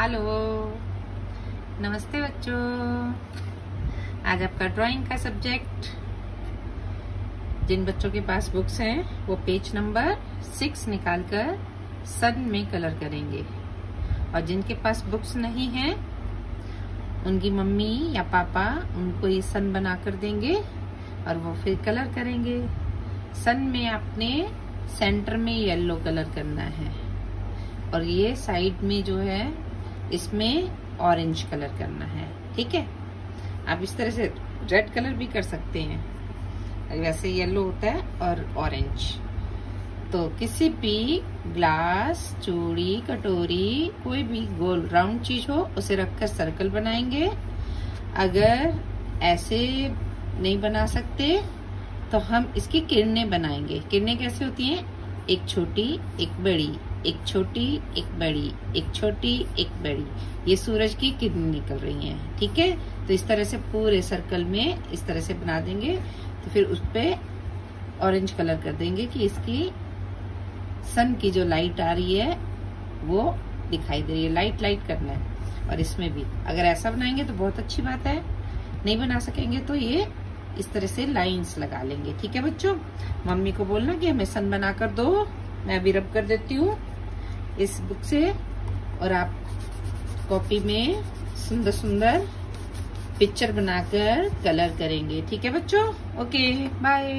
Hello. नमस्ते बच्चों। आज आपका ड्राइंग का सब्जेक्ट जिन बच्चों के पास बुक्स हैं, वो पेज नंबर सिक्स निकालकर सन में कलर करेंगे। और जिनके पास बुक्स नहीं हैं, उनकी मम्मी या पापा उनको ये सन बना कर देंगे और वो फिर कलर करेंगे। सन में आपने सेंटर में येलो कलर करना है। और ये साइड में जो है इसमें ऑरेंज कलर करना है, ठीक है? आप इस तरह से रेड कलर भी कर सकते हैं। वैसे येलो होता है और ऑरेंज तो किसी भी ग्लास चूड़ी, कटोरी, कोई भी गोल राउंड चीज़ हो, उसे रखकर सर्कल बनाएँगे। अगर ऐसे नहीं बना सकते तो हम इसकी किरणें बनाएँगे। किरणें कैसे होती हैं? एक छोटी, एक बड़ी, एक छोटी, एक बड़ी, एक छोटी, एक बड़ी। ये सूरज की किरण निकल रही हैं, ठीक है? तो इस तरह से पूरे सर्कल में इस तरह से बना देंगे तो फिर उस पर ऑरेंज कलर कर देंगे कि इसकी सन की जो लाइट आ रही है, वो दिखाई दे रही है। लाइट लाइट करना है। और इसमें भी। अगर ऐसा बनाएँगे तो बहुत अच्छी बात है। नहीं बना सकेंगे तो ये इस तरह से लाइंस लगा लेंगे। ठीक है बच्चों? मम्मी को बोलना कि हमें सन बना कर दो, मैं अभी रब कर देती हूँ इस बुक से और आप कॉपी में सुंदर सुंदर पिक्चर बनाकर कलर करेंगे। ठीक है बच्चों? Okay bye